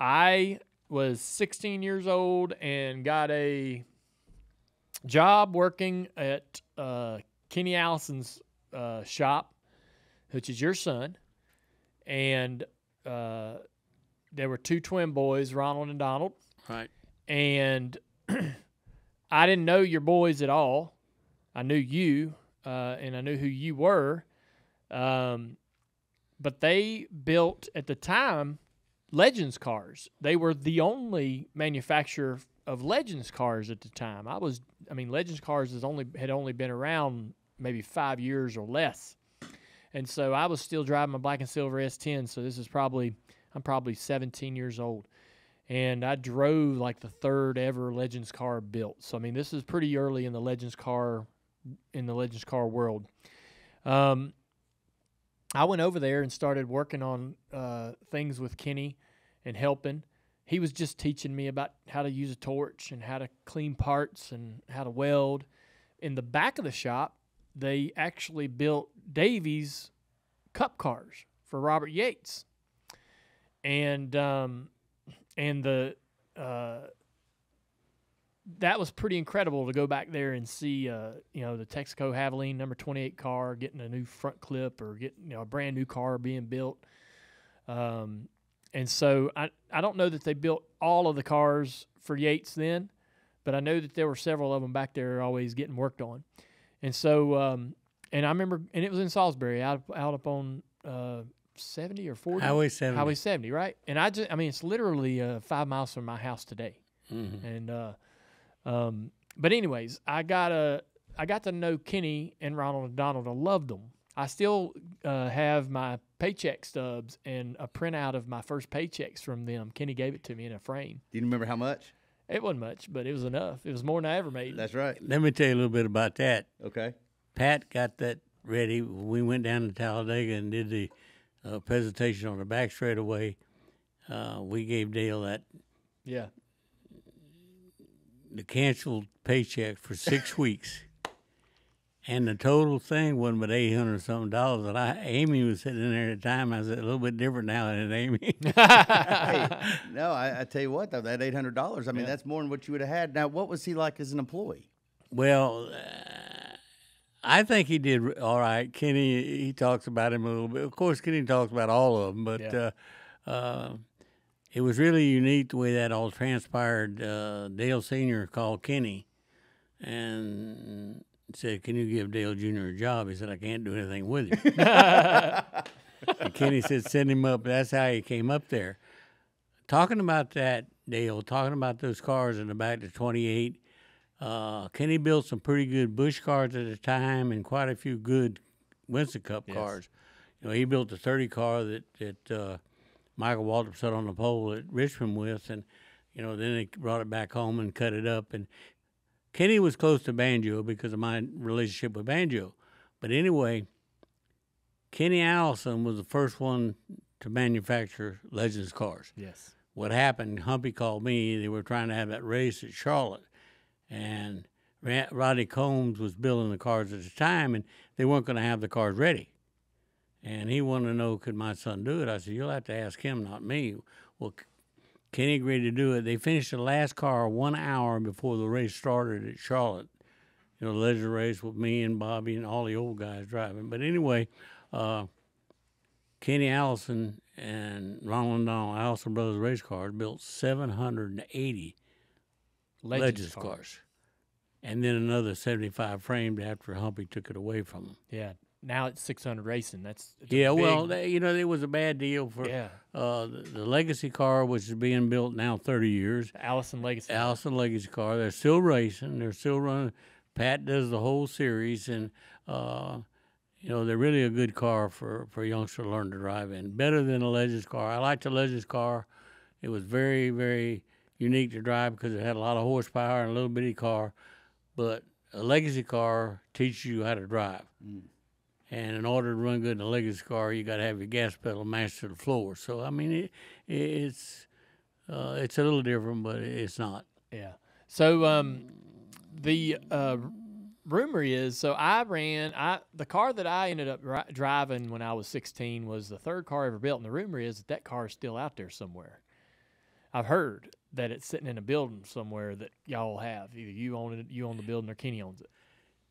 I was 16 years old and got a job working at uh, Kenny Allison's uh, shop, which is your son, and uh, there were two twin boys, Ronald and Donald, Right. and I didn't know your boys at all. I knew you, uh, and I knew who you were. Um, but they built at the time Legends cars. They were the only manufacturer of Legends cars at the time. I was, I mean, Legends cars has only had only been around maybe five years or less, and so I was still driving my black and silver S10. So this is probably, I'm probably 17 years old, and I drove like the third ever Legends car built. So I mean, this is pretty early in the Legends car, in the Legends car world. Um, I went over there and started working on uh, things with Kenny and helping. He was just teaching me about how to use a torch and how to clean parts and how to weld. In the back of the shop, they actually built Davey's cup cars for Robert Yates, and um, and the uh, that was pretty incredible to go back there and see, uh, you know, the Texaco Havoline number 28 car getting a new front clip or getting, you know, a brand new car being built. Um, and so I, I don't know that they built all of the cars for Yates then, but I know that there were several of them back there always getting worked on. And so, um, and I remember, and it was in Salisbury, out out up on uh, 70 or 40. Highway 70. Highway 70, right? And I just, I mean, it's literally uh, five miles from my house today. Mhm. And uh, um, but anyways, I got a I got to know Kenny and Ronald and Donald. I loved them. I still uh, have my paycheck stubs and a printout of my first paychecks from them. Kenny gave it to me in a frame. Do you remember how much? It wasn't much, but it was enough. It was more than I ever made. That's right. Let me tell you a little bit about that. Okay. Pat got that ready. We went down to Talladega and did the uh, presentation on the back straightaway. Uh, we gave Dale that yeah, the canceled paycheck for six weeks, and the total thing wasn't but eight hundred something dollars. And I, Amy was sitting there at the time. I said a little bit different now than Amy. hey, no, I, I tell you what though, that eight hundred dollars. I mean, Yeah. that's more than what you would have had. Now, what was he like as an employee? Well, uh, I think he did all right. Kenny, he talks about him a little bit. Of course, Kenny talks about all of them, but Yeah. uh, uh, it was really unique the way that all transpired. Uh, Dale Senior called Kenny and said, "Can you give Dale Junior a job?" He said, "I can't do anything with you. and Kenny said, "Send him up." That's how he came up there. Talking about that, Dale. Talking about those cars in the back to twenty eight. Uh, Kenny built some pretty good Busch cars at the time, and quite a few good Winston Cup Yes. cars. You know, he built a thirty car that that uh, Michael Waltrip sat on the pole at Richmond with, and you know, then they brought it back home and cut it up. And Kenny was close to banjo because of my relationship with banjo. But anyway, Kenny Allison was the first one to manufacture Legends cars yes, what happened, Humpy called me. They were trying to have that race at Charlotte, and Rodney Combs was building the cars at the time, and they weren't going to have the cars ready. And he wanted to know, could my son do it? I said, you'll have to ask him, not me. Well, Kenny agreed to do it. They finished the last car one hour before the race started at Charlotte. You know, the legend race with me and Bobby and all the old guys driving. But anyway, uh, Kenny Allison and Ronald Donald Allison Brothers race cars built 780 Legends, Legends, cars. cars. And then another 75 framed after Humpy took it away from them. Yeah, now it's 600 racing. That's it's a Yeah, well, they, you know, it was a bad deal for yeah, uh, the, the Legacy car, which is being built now 30 years. Allison Legacy. Allison Legacy car. They're still racing. They're still running. Pat does the whole series, and uh, you know they're really a good car for for a youngster to learn to drive in. Better than a Legends car. I liked the Legends car. It was very very unique to drive because it had a lot of horsepower and a little bitty car. But a Legacy car teaches you how to drive. And in order to run good in a Legacy car, you got to have your gas pedal mashed to the floor. So I mean, it, it's uh, it's a little different, but it's not. Yeah. So um, the uh, rumor is so I ran I the car that I ended up ri- driving when I was 16 was the third car ever built, and the rumor is that that car is still out there somewhere. I've heard that it's sitting in a building somewhere that y'all have. Either you own it, you own the building, or Kenny owns it.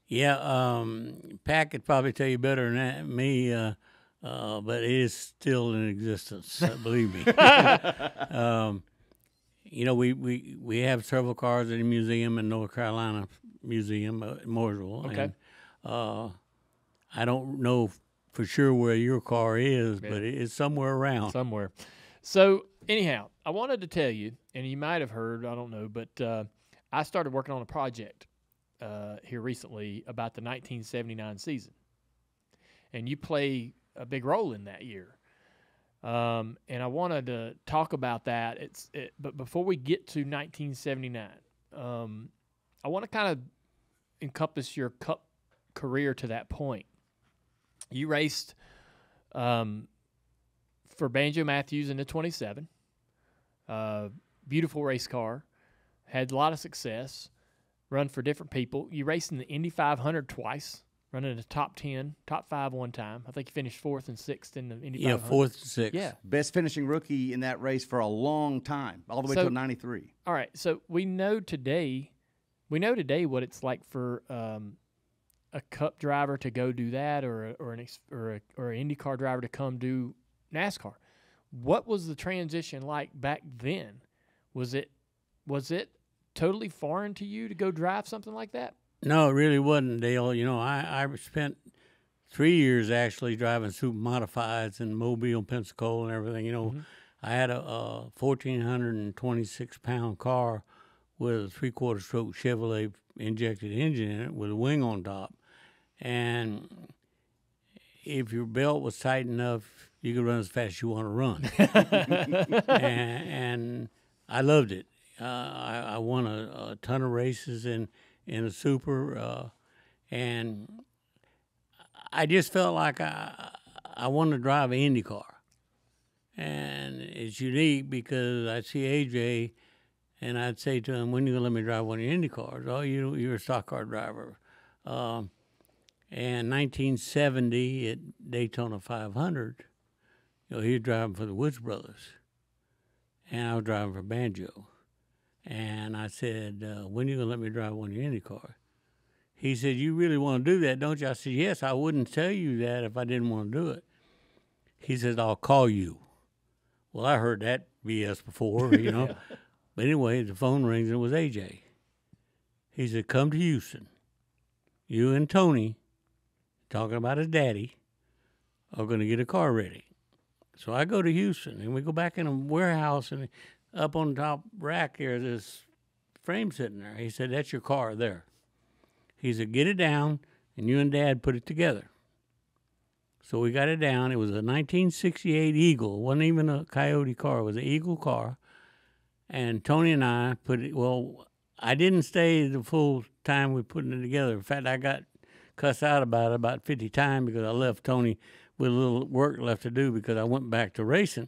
Yeah, um, Pat could probably tell you better than that, me, uh, uh, but it is still in existence. uh, believe me. um, you know, we, we, we have several cars at the museum in North Carolina Museum uh, at Mooresville. Okay. And, uh, I don't know for sure where your car is, but it's somewhere around. somewhere. So anyhow, I wanted to tell you, and you might have heard, I don't know, but uh, I started working on a project uh, here recently about the 1979 season, and you play a big role in that year. Um, and I wanted to talk about that. It's it, but before we get to 1979, um, I want to kind of encompass your cup career to that point. You raced um, for Banjo Matthews in the 27. Uh, beautiful race car. Had a lot of success. Run for different people. You raced in the Indy 500 twice. Running the top 10, top five one time. I think you finished fourth and sixth in the Indy Yeah, 500. fourth and sixth. Yeah. Best finishing rookie in that race for a long time, all the way So- till '93. All right. So we know today, we know today what it's like for um, a Cup driver to go do that, or a, or an or a, or an IndyCar driver to come do NASCAR. What was the transition like back then? Was it was it totally foreign to you to go drive something like that? No, it really wasn't, Dale. You know, I, I spent three years actually driving super modifieds in Mobile, Pensacola, and everything. You know, mm-hmm. I had a, a 1,426 pound car with a three quarter stroke Chevrolet injected engine in it with a wing on top. And if your belt was tight enough, you could run as fast as you want to run. and, and I loved it. Uh, I, I won a, a ton of races in in a super, uh, and I just felt like I I wanted to drive an Indy car, and it's unique because I see AJ, and I'd say to him, "When are you gonna let me drive one of your Indy cars?" Oh, you you're a stock car driver. Um, and 1970 at Daytona 500, you know, he was driving for the Woods Brothers, and I was driving for Banjo. And I said, uh, "When are you gonna let me drive one of your Indy cars?" He said, "You really want to do that, don't you?" I said, "Yes, I wouldn't tell you that if I didn't want to do it." He said, "I'll call you." Well, I heard that BS before, you know. But anyway, the phone rings and it was AJ. He said, "Come to Houston. You and Tony, talking about his daddy, are going to get a car ready." So I go to Houston and we go back in a warehouse and up on top rack here, this frame sitting there. He said, "That's your car there." He said, "Get it down, and you and Dad put it together." So we got it down. It was a 1968 Eagle. It wasn't even a Coyote car. It was an Eagle car. And Tony and I put it. Well, I didn't stay the full time we putting it together. In fact, I got cussed out about it about 50 times because I left Tony with a little work left to do because I went back to racing.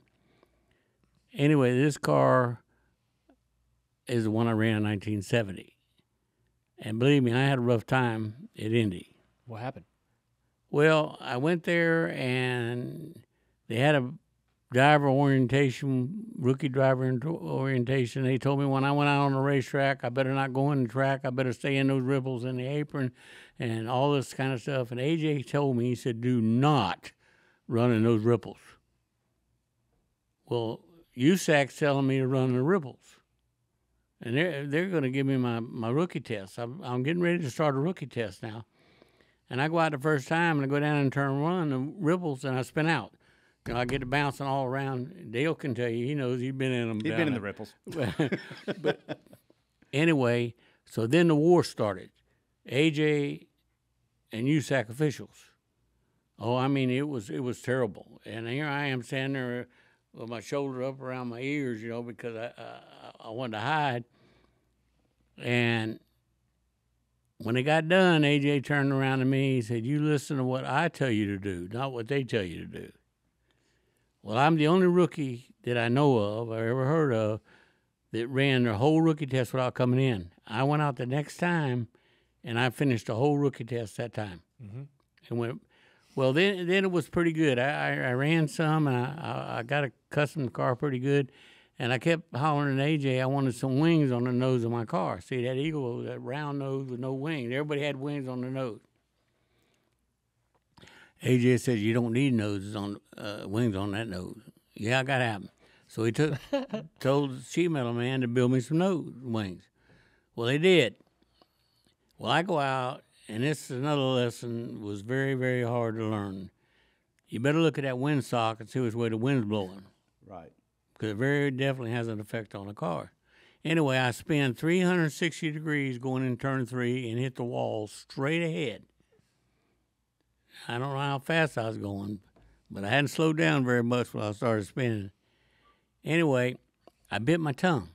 Anyway, this car is the one I ran in 1970. And believe me, I had a rough time at Indy. What happened? Well, I went there and they had a driver orientation, rookie driver orientation. They told me when I went out on the racetrack, I better not go in the track. I better stay in those ripples in the apron and all this kind of stuff. And AJ told me, he said, do not run in those ripples. Well, USAC's telling me to run the ripples. And they're, they're going to give me my, my rookie test. I'm, I'm getting ready to start a rookie test now. And I go out the first time and I go down and turn one, the ripples, and I spin out. You know, I get it bouncing all around. Dale can tell you, he knows he's been in them. Down been in the ripples. but anyway, so then the war started. AJ and USAC officials. Oh, I mean, it was it was terrible. And here I am standing there with my shoulder up around my ears, you know, because I I, I wanted to hide. And when it got done, AJ turned around to me. He said, "You listen to what I tell you to do, not what they tell you to do." Well, I'm the only rookie that I know of or ever heard of that ran their whole rookie test without coming in. I went out the next time, and I finished the whole rookie test that time, Mhm. and went. Well, then then it was pretty good. I, I, I ran some, and I, I got a custom car pretty good, And I kept hollering at AJ, I wanted some wings on the nose of my car. See that eagle, that round nose with no wings. Everybody had wings on their nose. AJ said, "You don't need noses on uh, wings on that nose." Yeah, I got to have 'em. So he took told the sheet metal man to build me some nose wings. Well, they did. Well, I go out, and this is another lesson was very very hard to learn. You better look at that windsock and see which way the wind's blowing Right. because it very definitely has an effect on the car. Anyway, I spun 360 degrees going in turn three and hit the wall straight ahead. I don't know how fast I was going, but I hadn't slowed down very much when I started spinning. Anyway, I bit my tongue,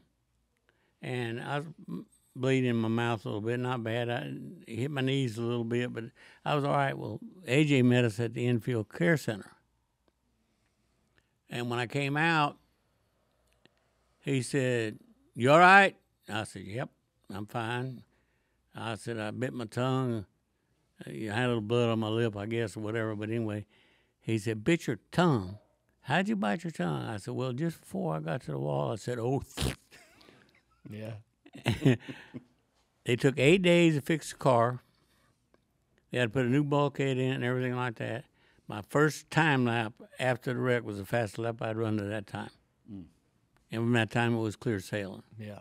and I was bleeding in my mouth a little bit. Not bad. I hit my knees a little bit, but I was all right. Well, AJ met us at the infield care center, and when I came out, he said, You all right? I said, Yep, I'm fine. I said, I bit my tongue. Uh, I had a little blood on my lip, I guess, or whatever. But anyway, he said, Bit your tongue. How'd you bite your tongue? I said, Well, just before I got to the wall, I said, Oh, Yeah. they took eight days to fix the car. They had to put a new bulkhead in and everything like that. My first time lap after the wreck was the fastest lap I'd run to that time. Mm. And from that time, it was clear sailing. Yeah.